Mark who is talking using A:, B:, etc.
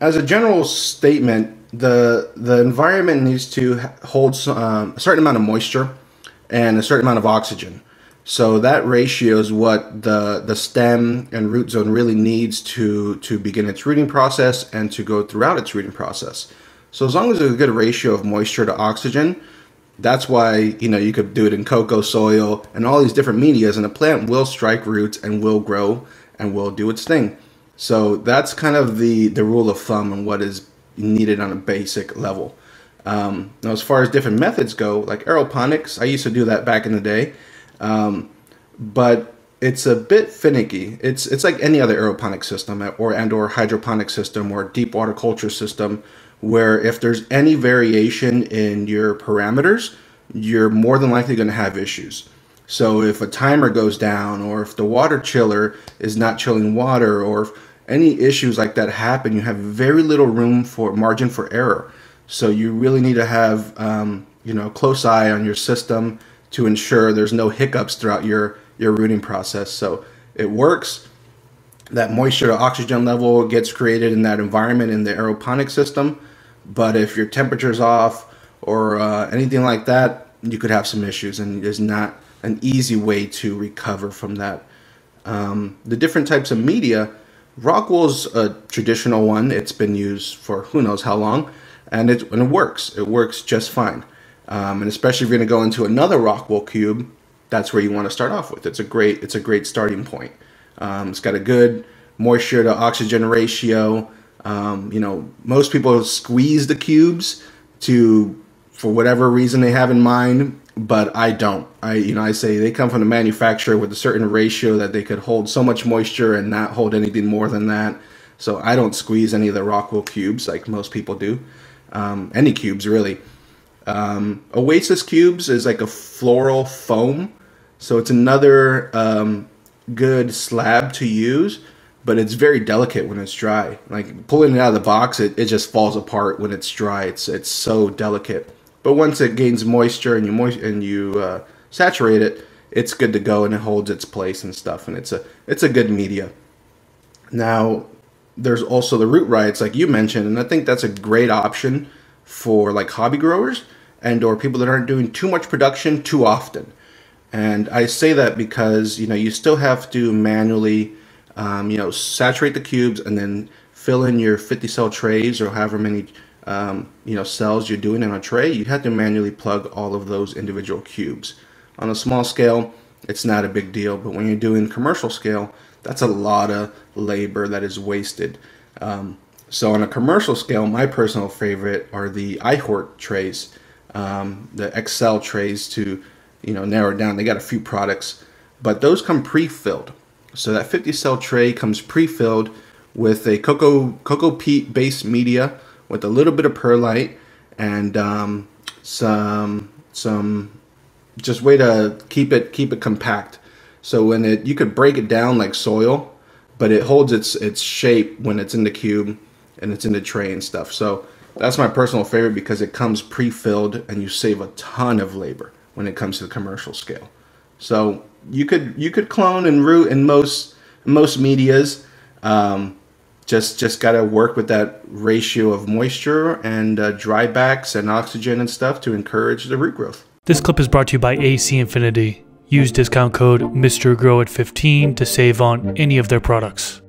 A: as a general statement, the the environment needs to hold um, a certain amount of moisture and a certain amount of oxygen. So that ratio is what the the stem and root zone really needs to to begin its rooting process and to go throughout its rooting process. So as long as there's a good ratio of moisture to oxygen, that's why you know you could do it in coco soil and all these different medias, and the plant will strike roots and will grow and will do its thing. So that's kind of the the rule of thumb and what is needed on a basic level. Um, now, as far as different methods go, like aeroponics, I used to do that back in the day, um, but it's a bit finicky. It's it's like any other aeroponic system or and or hydroponic system or deep water culture system, where if there's any variation in your parameters, you're more than likely going to have issues. So if a timer goes down, or if the water chiller is not chilling water, or if any issues like that happen, you have very little room for margin for error. So you really need to have um, you know close eye on your system to ensure there's no hiccups throughout your your rooting process. So it works. That moisture to oxygen level gets created in that environment in the aeroponic system. But if your temperature's off or uh, anything like that, you could have some issues, and there's not an easy way to recover from that. Um, the different types of media Rockwool's a traditional one. It's been used for who knows how long, and it, and it works. It works just fine. Um, and especially if you're going to go into another Rockwool cube, that's where you want to start off with. It's a great it's a great starting point. Um, it's got a good moisture to oxygen ratio. Um, you know, most people squeeze the cubes to for whatever reason they have in mind but I don't. I you know I say they come from the manufacturer with a certain ratio that they could hold so much moisture and not hold anything more than that. So I don't squeeze any of the Rockwool cubes like most people do. Um, any cubes really. Um, Oasis cubes is like a floral foam, so it's another um, good slab to use, but it's very delicate when it's dry. Like pulling it out of the box, it, it just falls apart when it's dry. It's it's so delicate. But once it gains moisture and you moist and you uh, saturate it, it's good to go and it holds its place and stuff. And it's a it's a good media. Now, there's also the Root Riots, like you mentioned, and I think that's a great option for like hobby growers and or people that aren't doing too much production too often. And I say that because you know you still have to manually, um, you know, saturate the cubes and then fill in your 50 cell trays or however many um, you know cells you're doing in a tray, you have to manually plug all of those individual cubes. On a small scale, it's not a big deal, but when you're doing commercial scale, that's a lot of labor that is wasted. Um, so on a commercial scale, my personal favorite are the iHort trays, um, the Excel trays to you know narrow down. They got a few products, but those come pre-filled. So that 50 cell tray comes pre-filled with a coco coco peat based media with a little bit of perlite and um, some some just way to keep it keep it compact. So when it you could break it down like soil, but it holds its its shape when it's in the cube and it's in the tray and stuff. So that's my personal favorite because it comes pre-filled and you save a ton of labor when it comes to the commercial scale. So you could you could clone and root in most most medias. Um, just just got to work with that ratio of moisture and uh, drybacks and oxygen and stuff to encourage the root growth.
B: This clip is brought to you by AC Infinity. Use discount code Mr. Grow It 15 to save on any of their products.